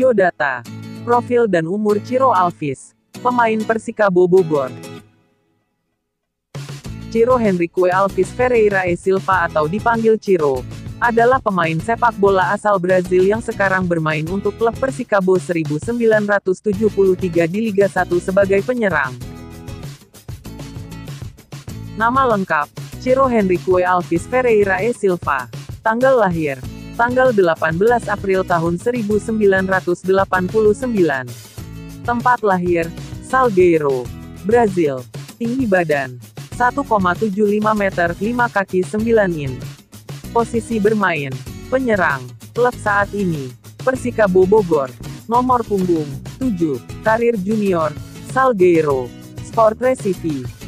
Biodata. Profil dan umur Ciro Alvis. Pemain Persikabo Bogor. Ciro Henrique Alves Ferreira e Silva atau dipanggil Ciro, adalah pemain sepak bola asal Brazil yang sekarang bermain untuk klub Persikabo 1973 di Liga 1 sebagai penyerang. Nama lengkap, Ciro Henrique Alves Ferreira e Silva. Tanggal lahir, tanggal 18 April tahun 1989. Tempat lahir, Salgueiro, Brazil. Tinggi badan, 1,75 meter 5 kaki 9 in. Posisi bermain, penyerang. Klub saat ini, Persikabo Bogor. Nomor punggung, 7. Karir junior, Salgueiro. Sport Recife.